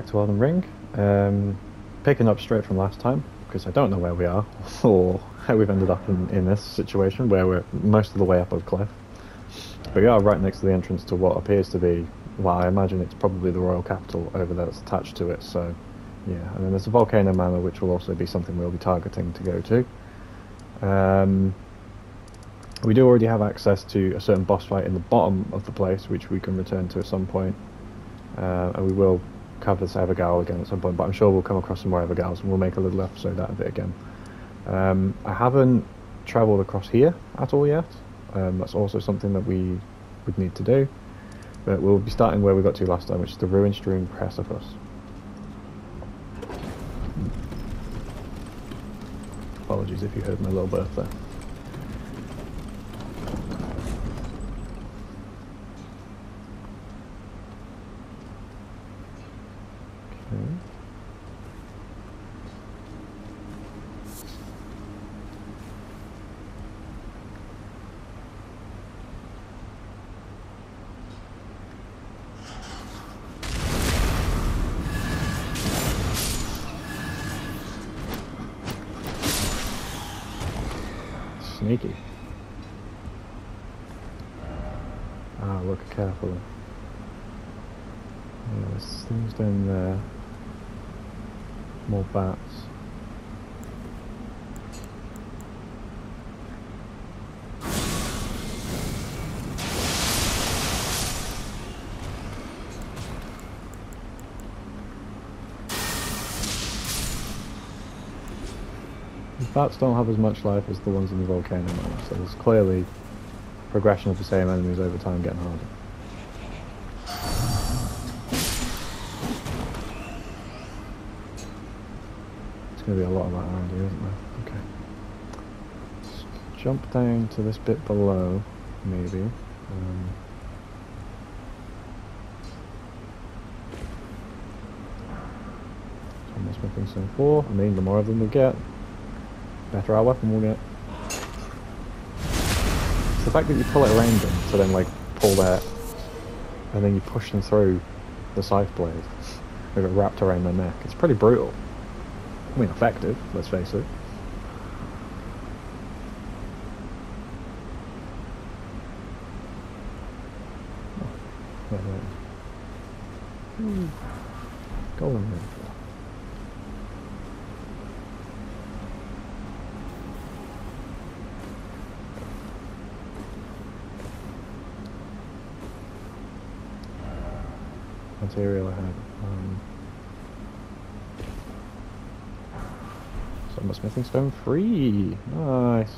back to Elden Ring. Um, picking up straight from last time, because I don't know where we are, or how we've ended up in, in this situation where we're most of the way up a cliff. But we are right next to the entrance to what appears to be, well, I imagine it's probably the royal capital over there that's attached to it, so yeah. And then there's a volcano manor, which will also be something we'll be targeting to go to. Um, we do already have access to a certain boss fight in the bottom of the place, which we can return to at some point. Uh, and we will cover this Evergaol again at some point, but I'm sure we'll come across some more Evergaols and we'll make a little episode out of it again. Um, I haven't travelled across here at all yet. Um, that's also something that we would need to do. But we'll be starting where we got to last time, which is the Ruin-Strewn Precipice. Apologies if you heard my little birth there. Okay. Sneaky. Ah, look carefully. Yeah, there's things down there. More bats. The bats don't have as much life as the ones in the volcano now, so there's clearly progression of the same enemies over time getting harder. There's going to be a lot of that around here, isn't there? Okay. Let's jump down to this bit below, maybe. Um, almost making some four. I mean, the more of them we get, better our weapon will get. It's the fact that you pull it around them to then like pull that, and then you push them through the scythe blade with it wrapped around their neck. It's pretty brutal. I mean, effective. Let's face it. Oh, wait, wait. Hmm. Golden ring. I had. Um, so I'm a smithing stone free. Nice.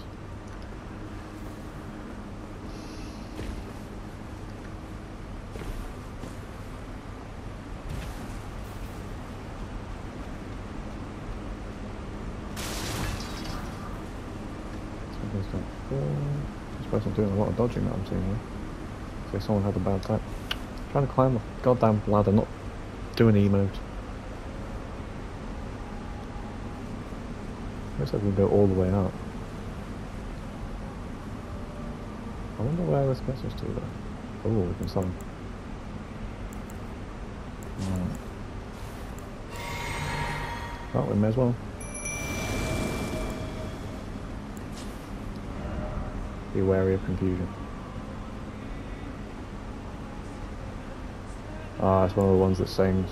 Four. This person's doing a lot of dodging that I'm seeing here. Like someone had a bad time. Trying to climb a goddamn ladder, not doing emote. Looks like we can go all the way up. I wonder where this gets us to though. Oh, we can summon. Right. Well, we may as well. Be wary of confusion. Ah, it's one of the ones that sings.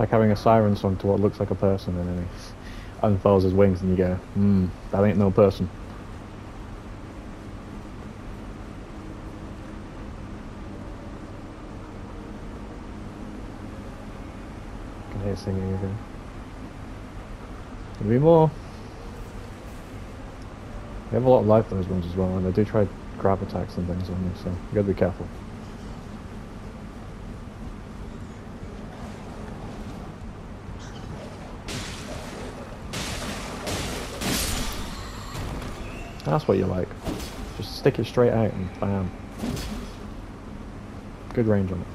Like having a siren song to what looks like a person and then he unfurls his wings and you go, hmm, that ain't no person. Can hear singing again. There'll be more. They have a lot of life those ones as well, and they do try grab attacks and things on you, so you gotta be careful. That's what you like. Just stick it straight out and bam. Good range on it.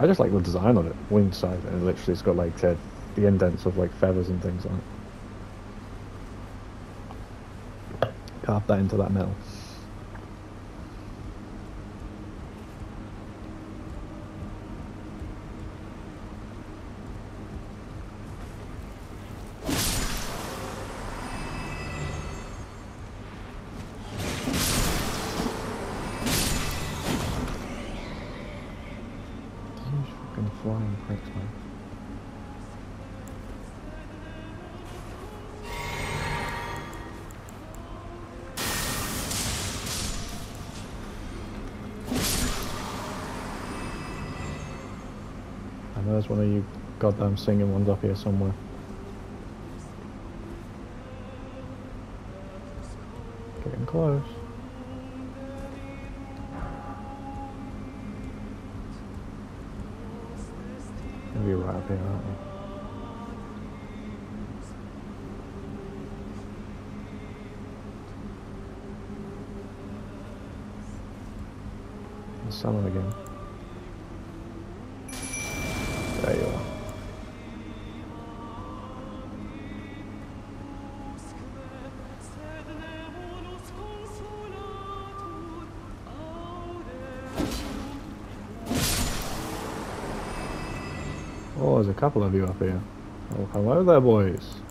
I just like the design on it. wing side, and literally it's got like uh, the indents of like feathers and things on it. Carve that into that metal. There's one of you goddamn singing ones up here somewhere. Getting close. Couple of you up here. Oh, hello there, boys.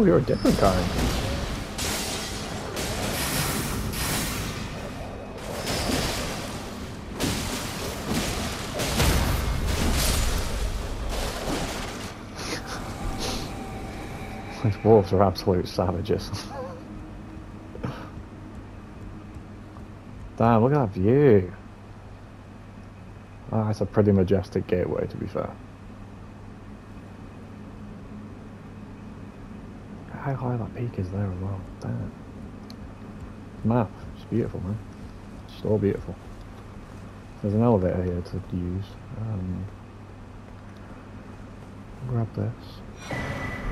Oh, you're a different kind. These wolves are absolute savages. Damn, look at that view. Ah, it's a pretty majestic gateway, to be fair. How high that peak is there as well. Damn. Map. It's beautiful, man. It's all beautiful. There's an elevator here to use. Um, grab this.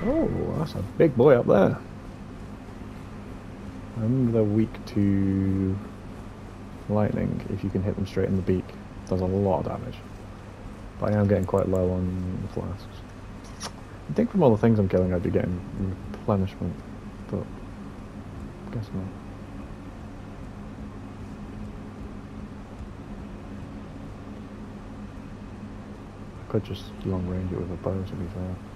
Oh, that's a big boy up there. And they're weak to lightning if you can hit them straight in the beak. Does a lot of damage. But I am getting quite low on the flasks. I think from all the things I'm killing I'd be getting replenishment, but I guess not. I could just long range it with a bow to be fair.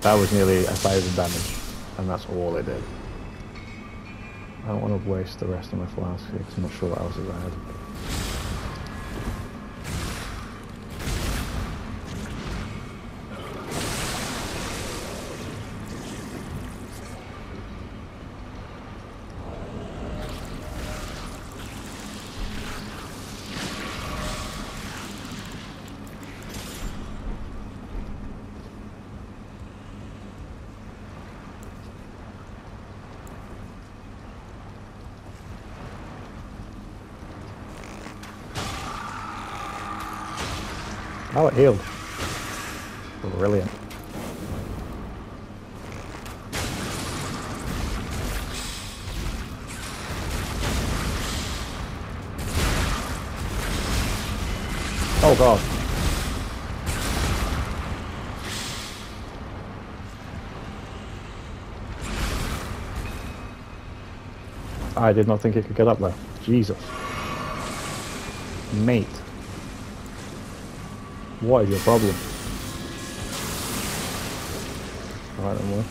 That was nearly a thousand damage, and that's all it did. I don't want to waste the rest of my flask because I'm not sure what else is ahead. I did not think it could get up there. Jesus. Mate. What is your problem? Alright then.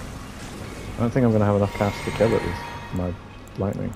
I don't think I'm going to have enough cast to kill it with my lightning.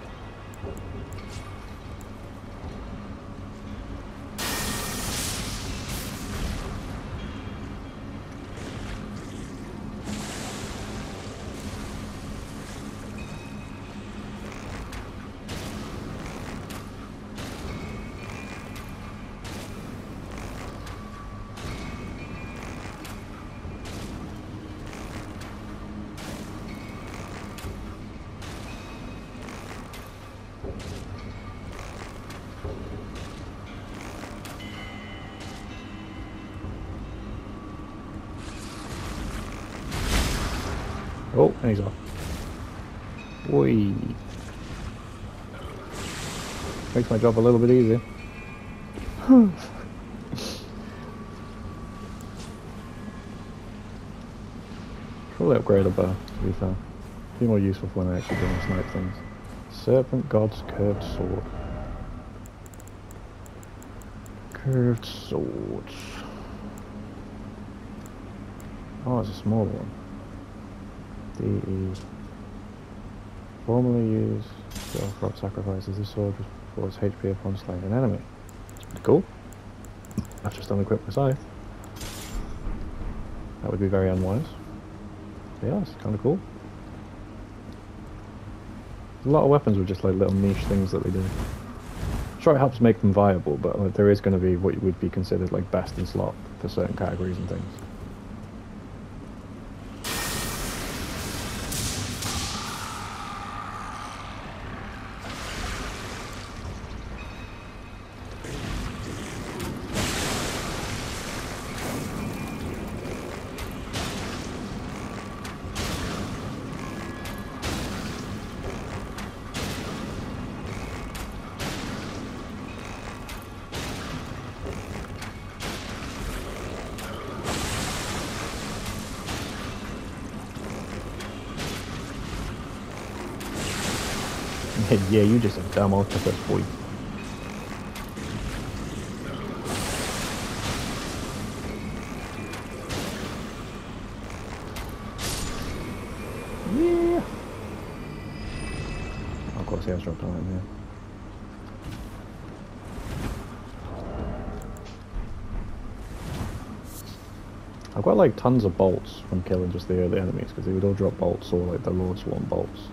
My job a little bit easier. Probably upgrade a bow, to be fair. Be more useful when I actually go and snipe things. Serpent God's Curved Sword. Curved Swords. Oh, it's a small one. DE. Formerly used to offer up sacrifices. This sword restores HP upon slaying an enemy. Cool. I've just unequipped my scythe. That would be very unwise. But yeah, it's kind of cool. A lot of weapons with just like little niche things that they do. Sure, it helps make them viable, but like, there is going to be what would be considered like best in slot for certain categories and things. Yeah, you just a dumb octopus boy. Yeah. Of course, he has dropped on it, yeah. I've got like tons of bolts from killing just the early enemies because they would all drop bolts or like the Lordsworn bolts.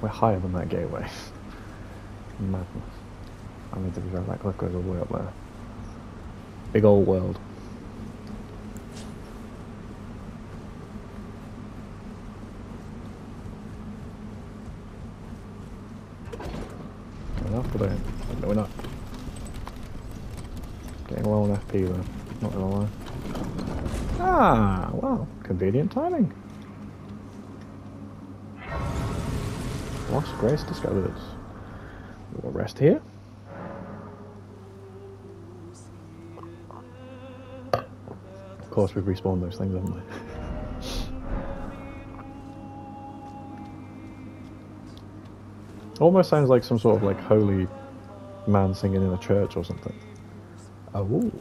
We're higher than that gateway. Madness. I mean, to be fair, that cliff goes all the way up there. Big old world. Enough that. No, we're not. Getting low on FP though, not gonna lie. Ah, well, convenient timing. Lost Grace discovered. We'll rest here. Of course, we've respawned those things, haven't we? Almost sounds like some sort of like holy man singing in a church or something. Oh.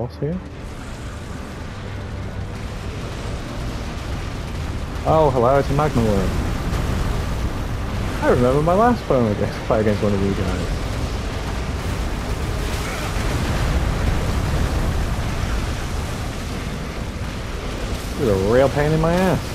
Boss here? Oh, hello, it's a Magma Wyrm. I remember my last fight against one of you guys. This is a real pain in my ass.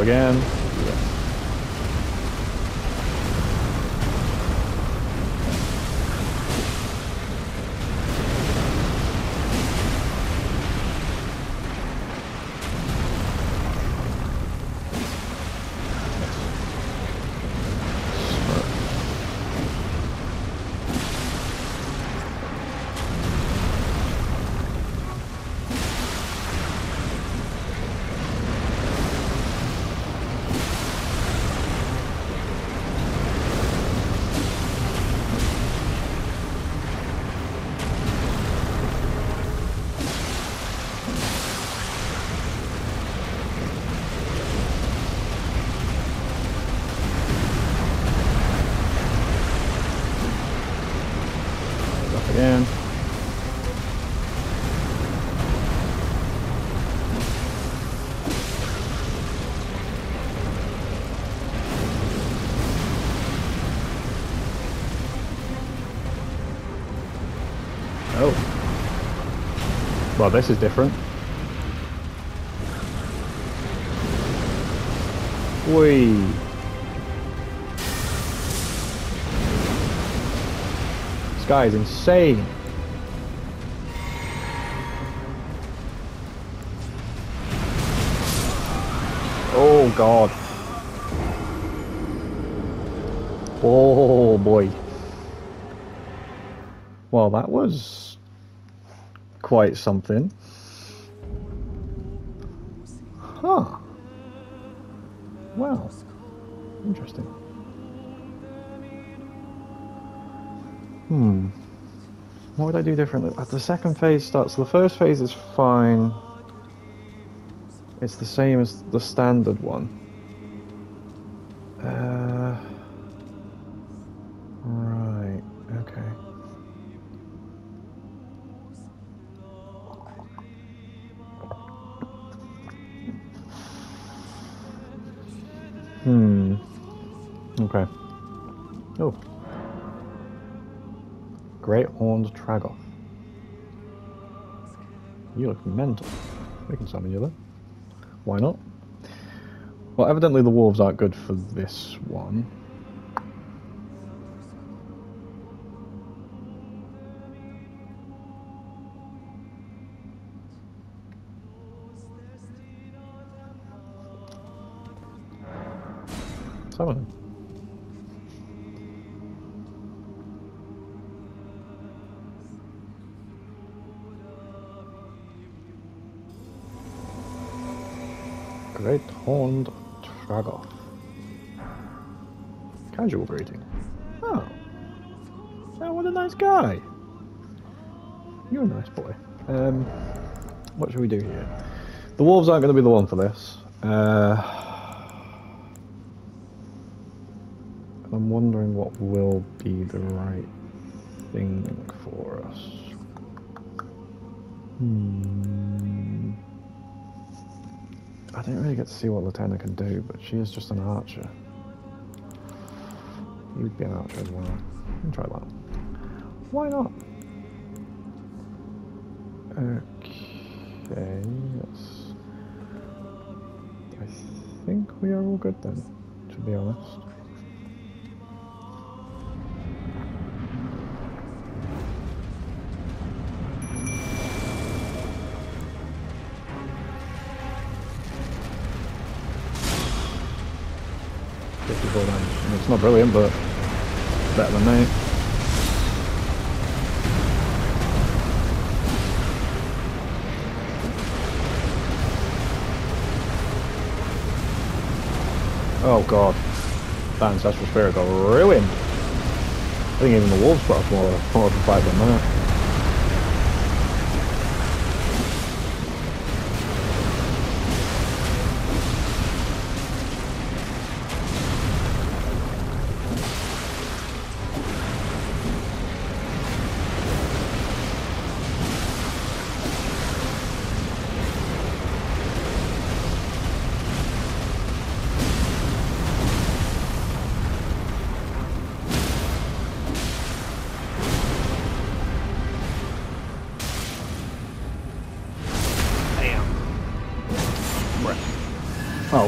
Again. Well, this is different. Whee! This guy is insane. Oh god. Oh boy. Well, that was quite something. Huh. Well, interesting. Hmm. What would I do differently? Uh, The second phase starts. The first phase is fine. It's the same as the standard one. Great horned Tragoth. You look mental. We can summon you then. Why not? Well, evidently the wolves aren't good for this one. Summon him. Great Horned Tragoth. Casual greeting. Oh. Oh, what a nice guy. You're a nice boy. Um, what should we do here? The wolves aren't going to be the one for this. Uh, I'm wondering what will be the right thing for us. Hmm. I didn't really get to see what Latenna can do, but she is just an archer. He would be an archer as well. We can try that. Why not? Okay, yes. I think we are all good then, to be honest. Brilliant, but better than me. Oh god. That ancestral spirit got ruined. I think even the wolves put up more, more of a fight than that.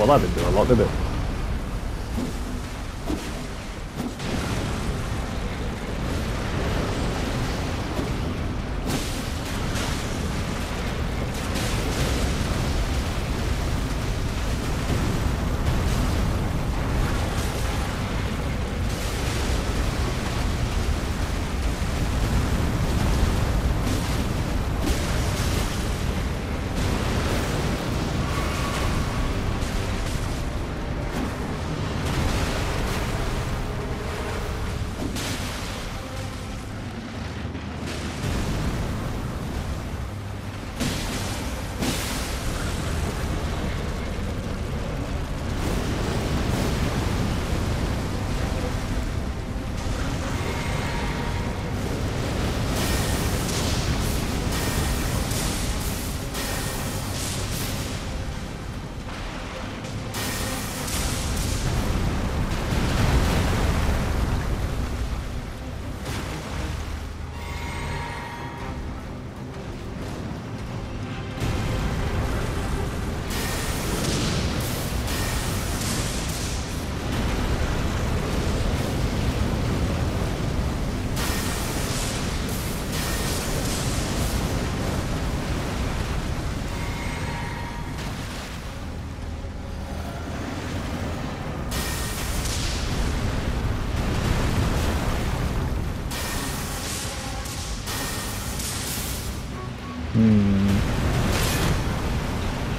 Oh, well, that didn't do a lot, did it?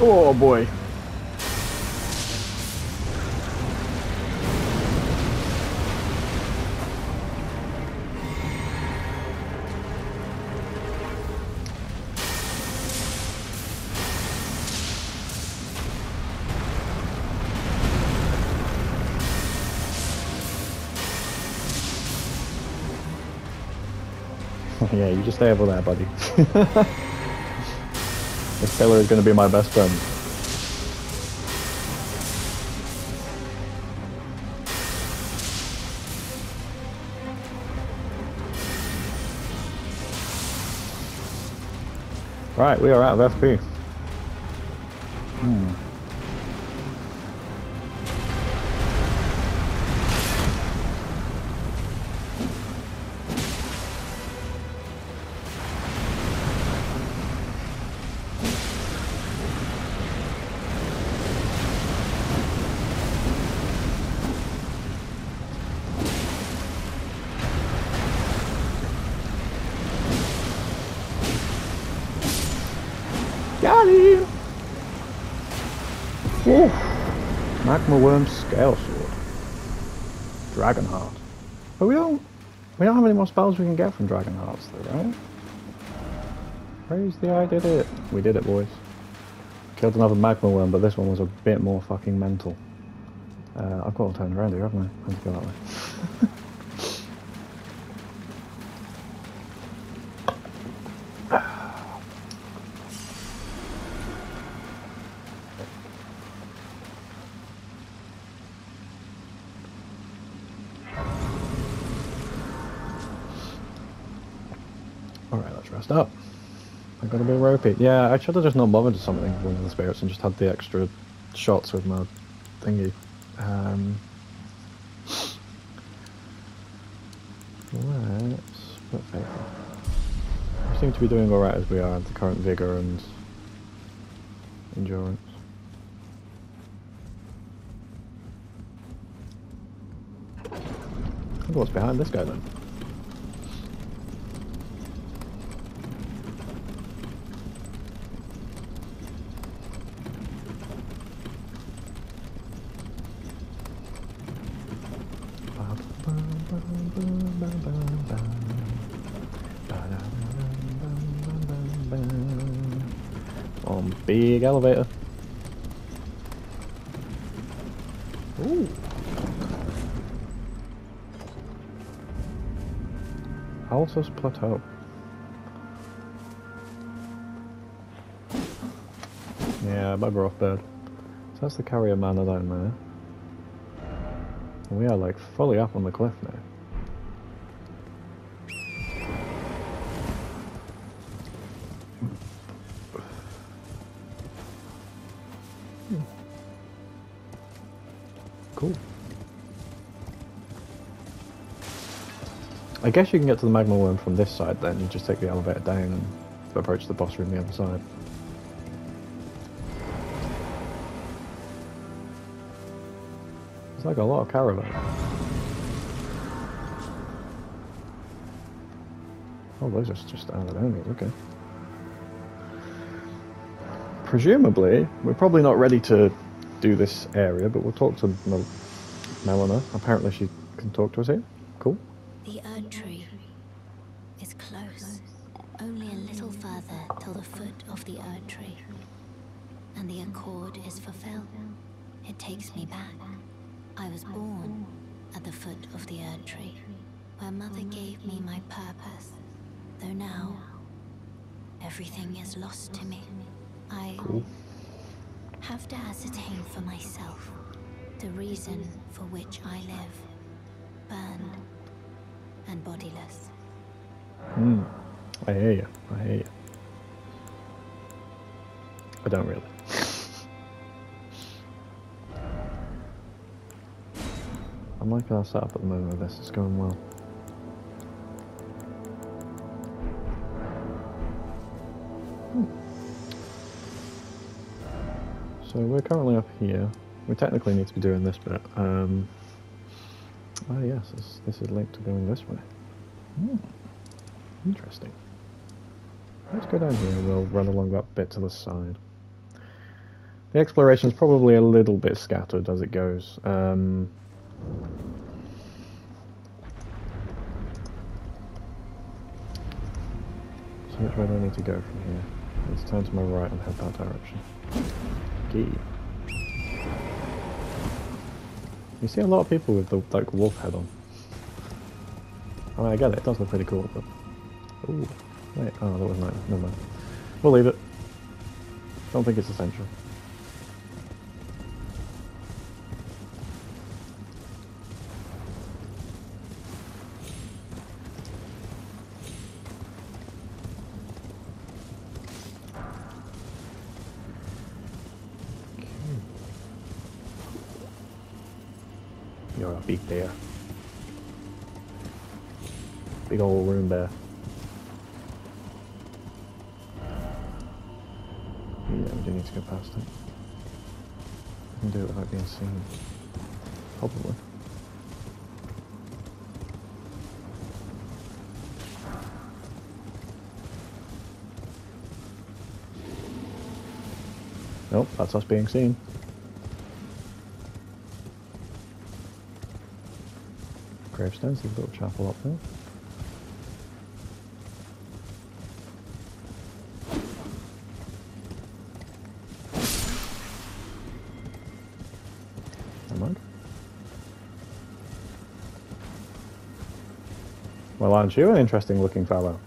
Oh boy. yeah, you just stay over there, buddy. killer is going to be my best friend. Right, we are out of FP. Magma Wyrm Scale Sword. Dragon Heart. But we don't we don't have any more spells we can get from Dragon Hearts though, right? Praise the I did it. We did it boys. Killed another Magma Wyrm, but this one was a bit more fucking mental. Uh, I've got to turn around here, haven't I? Let's go that way. Yeah, I should have just not bothered with something one of the spirits and just had the extra shots with my thingy. Um, let's put. We seem to be doing alright as we are at the current vigor and endurance. What's behind this guy then. On big elevator. Ooh. Altus Plateau. Yeah, bugger off bed. So that's the Carian Manor down there. We are like fully up on the cliff now. Guess you can get to the magma wyrm from this side then. You just take the elevator down and approach the boss room the other side. It's like a lot of caravan. Oh, those are just standard enemies, okay. Presumably, we're probably not ready to do this area, but we'll talk to Mel Melina. Apparently she can talk to us here. Cool. The tree, where Mother gave me my purpose. Though now, everything is lost to me. I have to ascertain for myself the reason for which I live, burned and bodiless. Hmm. I hear you. I hear you. I don't really. I'm liking our setup at the moment with this. It's going well. Hmm. So we're currently up here. We technically need to be doing this bit. Um, ah yes, this, this is linked to going this way. Hmm. Interesting. Let's go down here. and We'll run along that bit to the side. The exploration is probably a little bit scattered as it goes. Um, which way do I need to go from here? Let's turn to my right and head that direction. Gee. You see a lot of people with the like wolf head on. I mean, I get it. It does look pretty cool, but Ooh, wait, oh, that was nice. Never mind. We'll leave it. Don't think it's essential. You're a big bear. Big old Runebear. Yeah, we do need to go past it. We can do it without being seen. Probably. Nope, that's us being seen. Gravestones, there's a little chapel up there. Well, aren't you an interesting looking fellow?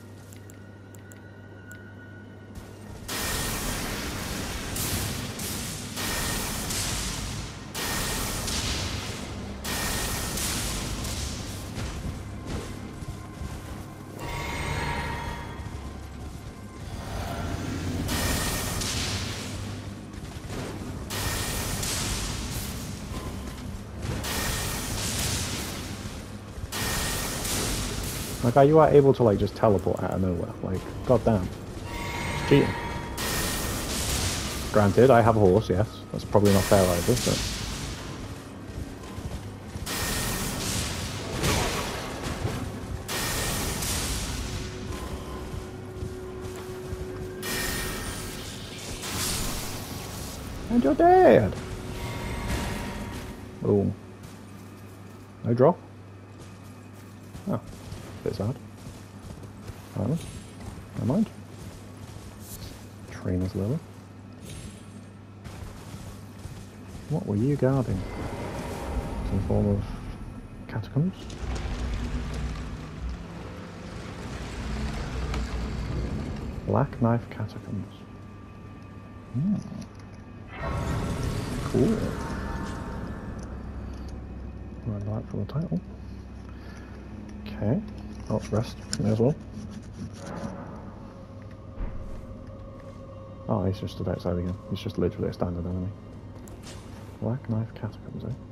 You are able to, like, just teleport out of nowhere. Like, goddamn. It's cheating. Granted, I have a horse, yes. That's probably not fair either, but... And you're dead! Boom. No draw? Bit sad. Alright, never mind. Trainer's level. What were you guarding? Some form of catacombs? Black Knife Catacombs. Hmm. Cool. Red light for the title. Okay. Oh, rest. May as well. Oh, he's just stood outside again. He's just literally a standard enemy. Black Knife Catacombs, eh?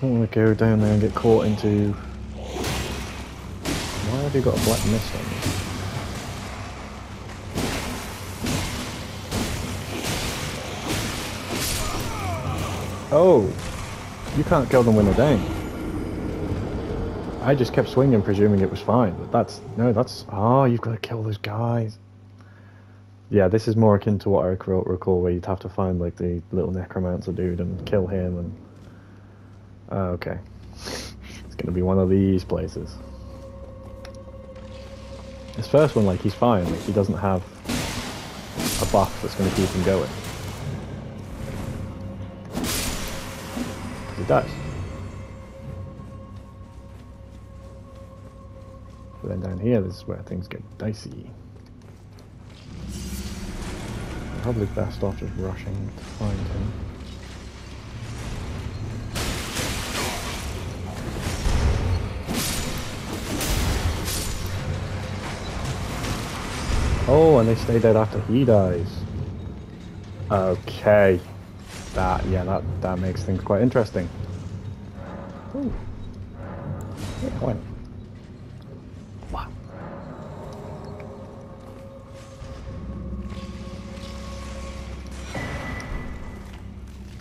I don't want to go down there and get caught into... Why have you got a black mist on you? Oh! You can't kill them when they're down. I just kept swinging presuming it was fine, but that's... No, that's... Oh, you've got to kill those guys. Yeah, this is more akin to what I recall where you'd have to find like the little necromancer dude and kill him and... Uh, okay. It's gonna be one of these places. This first one, like, he's fine. Like, he doesn't have a buff that's gonna keep him going. He does. But then down here, this is where things get dicey. Probably best off just rushing to find him. Oh, and they stay dead after he dies. Okay. That, yeah, that, that makes things quite interesting. Ooh. Yeah, not? Wow.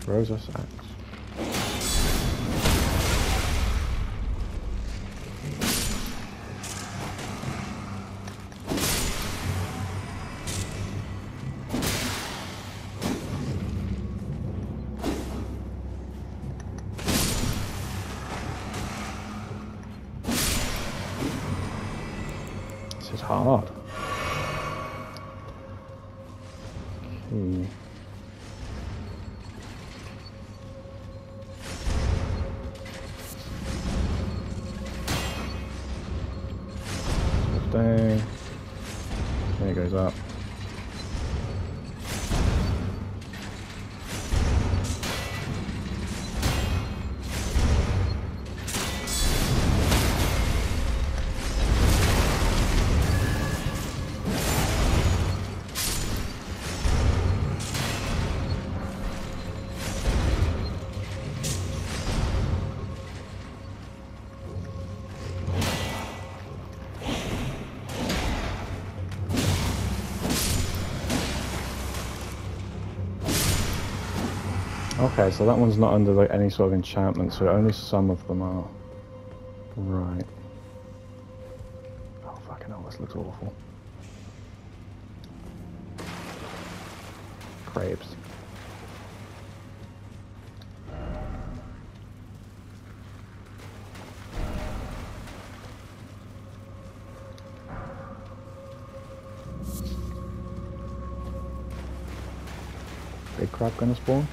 Rosus' Axe. Okay, so that one's not under like any sort of enchantment, so only some of them are. Right. Oh fucking hell, this looks awful. Crabes. Big crab gonna spawn?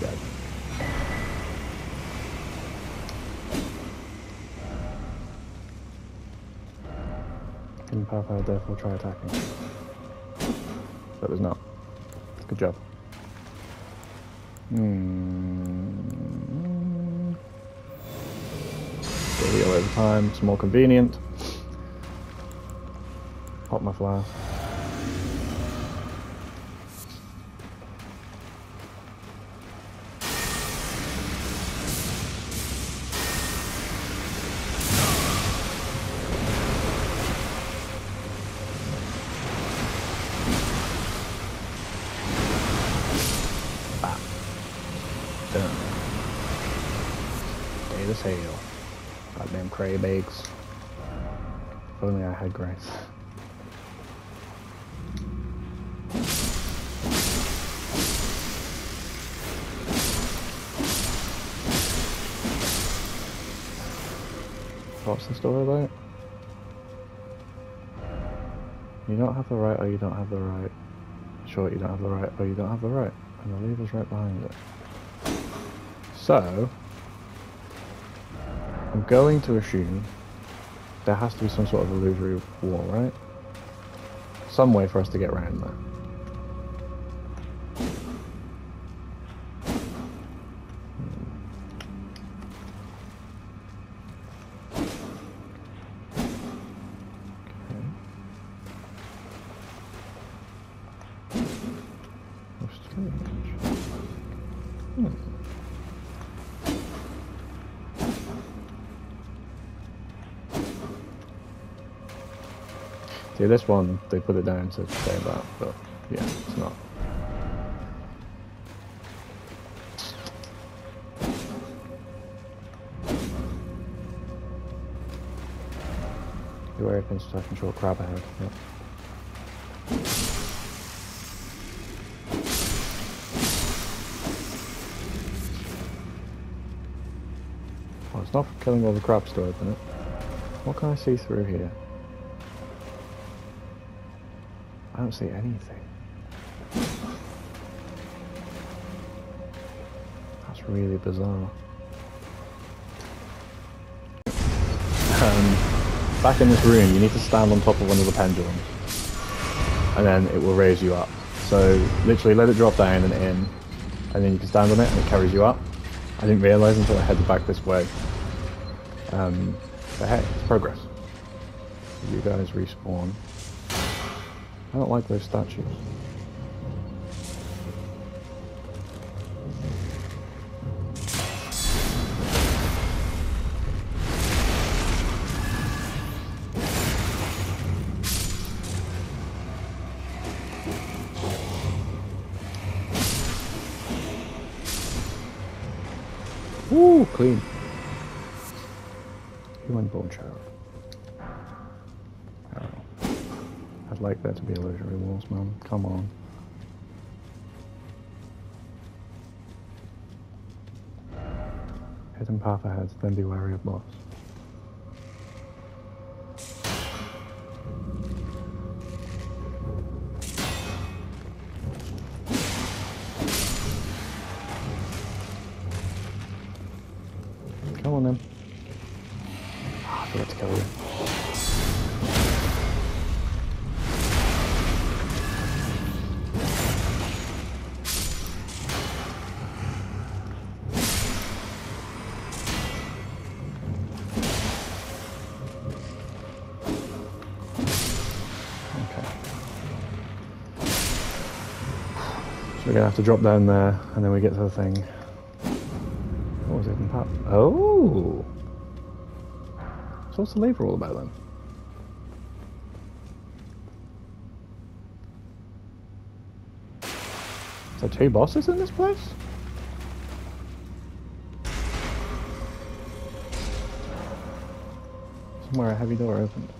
Dead. Didn't pop therefore try attacking. That was not. Good job. Hmm. Get heal over time, it's more convenient. Pop my flask. You don't have the right or you don't have the right. Sure, you don't have the right or you don't have the right. And the lever's right behind it. So, I'm going to assume there has to be some sort of illusory wall, right? Some way for us to get around there. See, this one, they put it down to say that, but yeah, it's not. You are open to control crab ahead. Yep. It's not for killing all the crabs to open it. What can I see through here? I don't see anything. That's really bizarre. Um, back in this room, you need to stand on top of one of the pendulums. And then it will raise you up. So literally let it drop down and in, and then you can stand on it and it carries you up. I didn't realise until I headed back this way. Um, but hey, it's progress. You guys respawn. I don't like those statues. Woo, clean. Path ahead, then be wary of boss. Gonna have to drop down there, and then we get to the thing. What was it? Oh! So what's the lever all about then? Is there two bosses in this place? Somewhere a heavy door opened.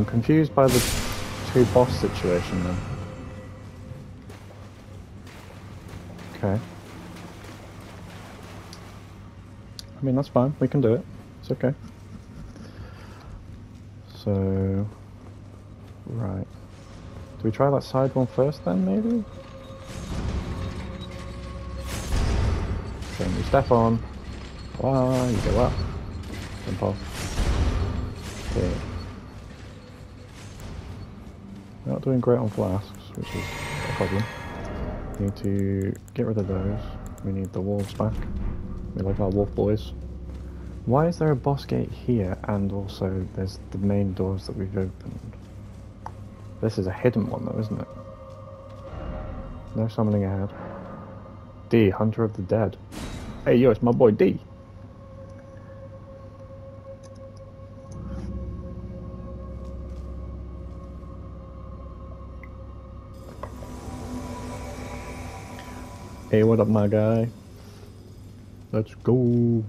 I'm confused by the two boss situation then. Okay. I mean, that's fine. We can do it. It's okay. So, right. Do we try that side one first then, maybe? Then we step on. Wow, you go up. Jump off. Okay. Not doing great on flasks, which is a problem. We need to get rid of those. We need the wolves back. We like our wolf boys. Why is there a boss gate here and also there's the main doors that we've opened? This is a hidden one though, isn't it? No summoning ahead. D, Hunter of the Dead. Hey yo, it's my boy D. Hey, what up, my guy? Let's go.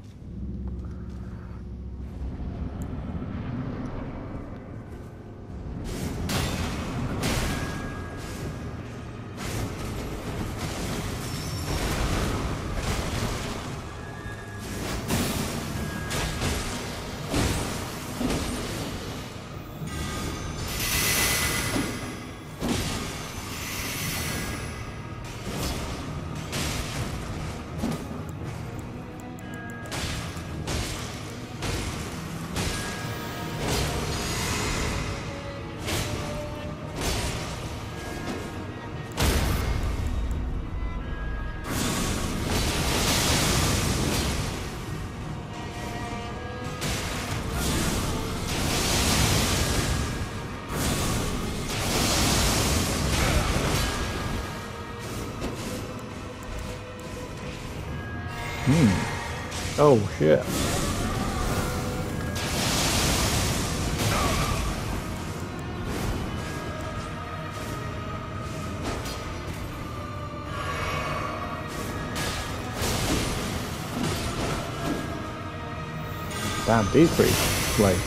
Damn, these pretty, like,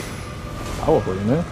powerful, you know?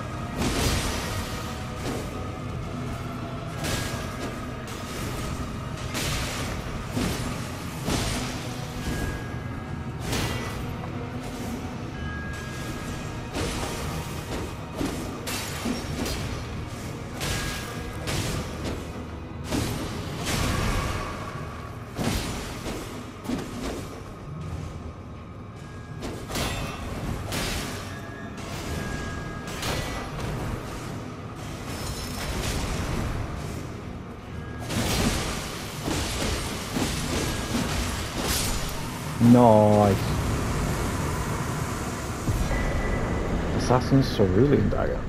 Assassin's Cerulean Dagger.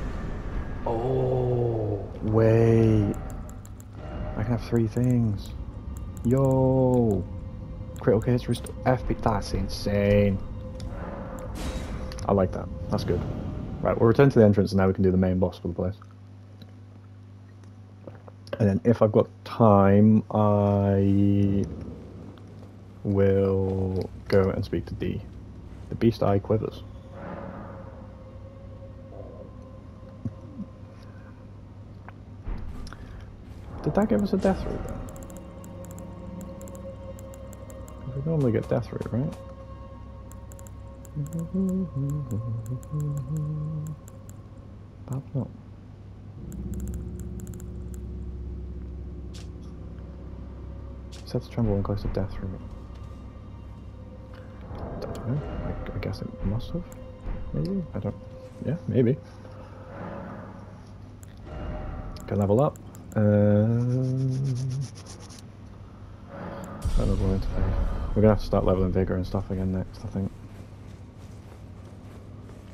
Oh, wait. I can have three things. Yo. Critical hits restore FP. That's insane. I like that. That's good. Right, we'll return to the entrance and now we can do the main boss for the place. And then if I've got time, I will go and speak to D. The beast eye quivers. Did that give us a Deathroot We normally get Deathroot, right? Perhaps not. Sets tremble when close to Deathroot. I don't know. I, I guess it must have. Maybe? I don't. Yeah, maybe. Can level up. Uh, Play. We're gonna have to start leveling vigor and stuff again next, I think.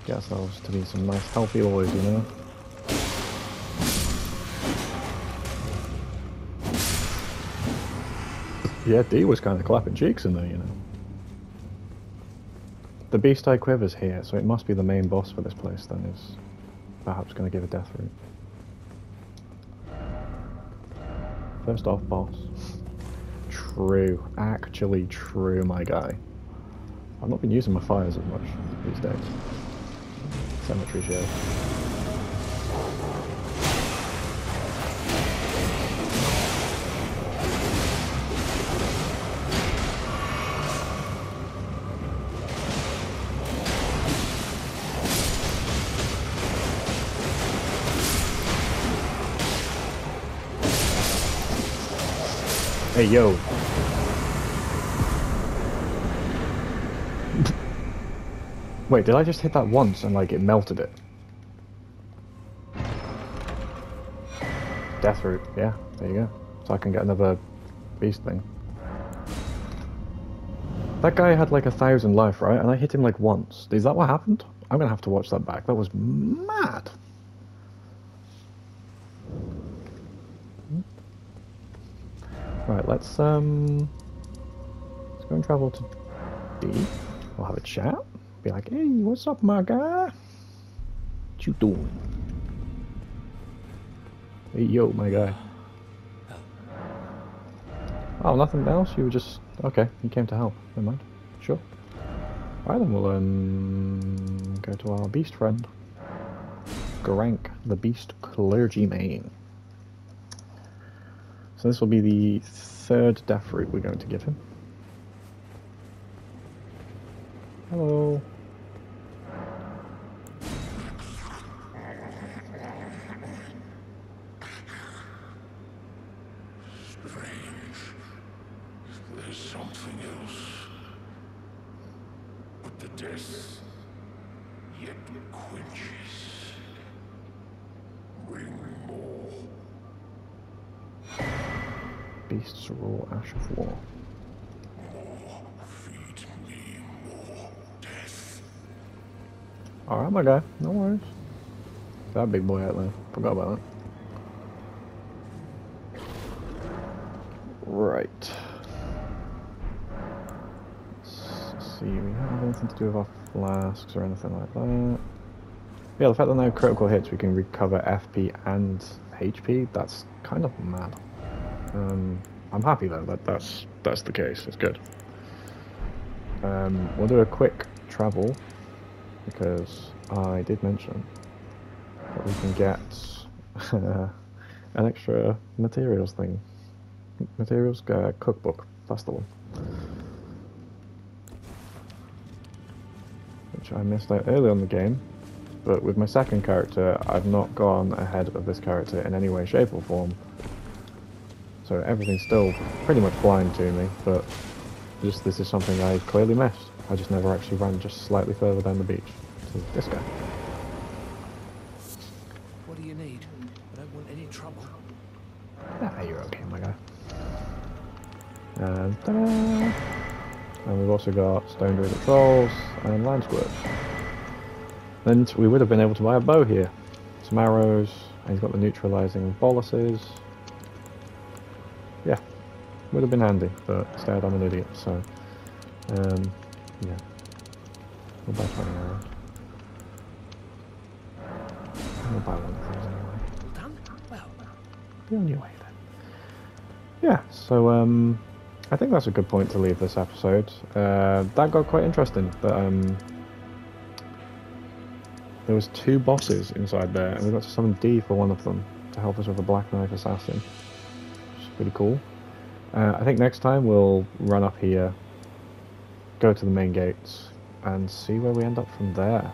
Get ourselves to be some nice healthy boys, you know? Yeah, D was kind of clapping cheeks in there, you know. The Beast Eye Quiver's here, so it must be the main boss for this place, then, is perhaps going to give a Deathroot. First off, boss. True. Actually true, my guy. I've not been using my fires as much these days. Cemetery Shade. Hey, yo. Wait, did I just hit that once and, like, it melted it? Deathroot, yeah, there you go. So I can get another beast thing. That guy had, like, a thousand life, right? And I hit him, like, once. Is that what happened? I'm gonna have to watch that back. That was mad. Let's um let's go and travel to D. We'll have a chat. Be like, hey, what's up, my guy? What you doing? Hey yo, my guy. Oh, nothing else? You were just okay, you came to help. Never mind. Sure. Alright then we'll um go to our beast friend. Gurranq, the beast clergyman. So this will be the third Deathroot we're going to give him. Hello. Strange. There's something else. But the death yet quenches. Bring more. Beasts roar ash of war. More. Feed me more death. Alright my guy, no worries. That big boy out there. Forgot about that. Right. see, we don't have anything to do with our flasks or anything like that. Yeah, the fact that now critical hits we can recover FP and HP, that's kind of mad. Um, I'm happy though that that's that's the case. It's good. Um, we'll do a quick travel because I did mention that we can get an extra materials thing. Materials uh, cookbook. That's the one. Which I missed out early on the game, but with my second character, I've not gone ahead of this character in any way, shape, or form. So everything's still pretty much blind to me, but just this is something I clearly missed. I just never actually ran just slightly further down the beach. to this guy. What do you need? I don't want any trouble. Ah, you're okay, my guy. And! And we've also got Stone Druid Trolls and Land Squirts. Then we would have been able to buy a bow here. Some arrows, and he's got the neutralizing boluses. Yeah, would have been handy, but instead I'm an idiot, so... Um, yeah. We'll buy 20 arrows. We'll buy one of those anyway. All done? Well, Be on your way then. Yeah, so um, I think that's a good point to leave this episode. Uh, that got quite interesting. But um, there was two bosses inside there, and we got to summon D for one of them to help us with a Black Knife Assassin, which is pretty cool. Uh, I think next time we'll run up here, go to the main gates, and see where we end up from there.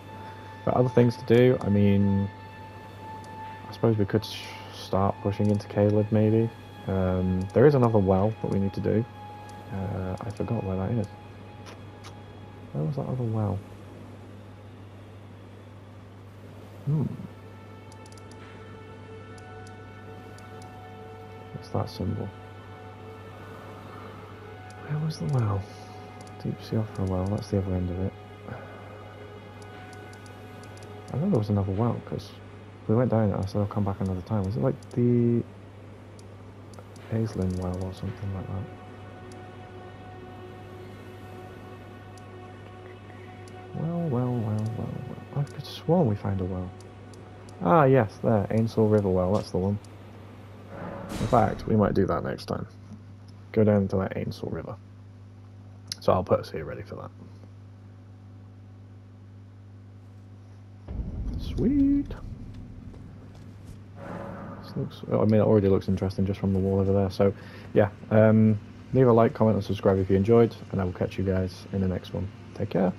But other things to do, I mean, I suppose we could start pushing into Caelid maybe. Um, there is another well that we need to do. Uh, I forgot where that is. Where was that other well? Hmm. What's that symbol? Where was the well? Deep Siofra well, that's the other end of it. I know there was another well, because we went down it, I said I'll come back another time. Was it like the Ainsel well or something like that? Could have sworn we found a well. Ah, yes, there, Ainsel River well, that's the one. In fact, we might do that next time. Go down to that Ainsel River. So I'll put us here ready for that. Sweet. This looks, oh, I mean, it already looks interesting just from the wall over there. So, yeah, um, leave a like, comment, and subscribe if you enjoyed, and I will catch you guys in the next one. Take care.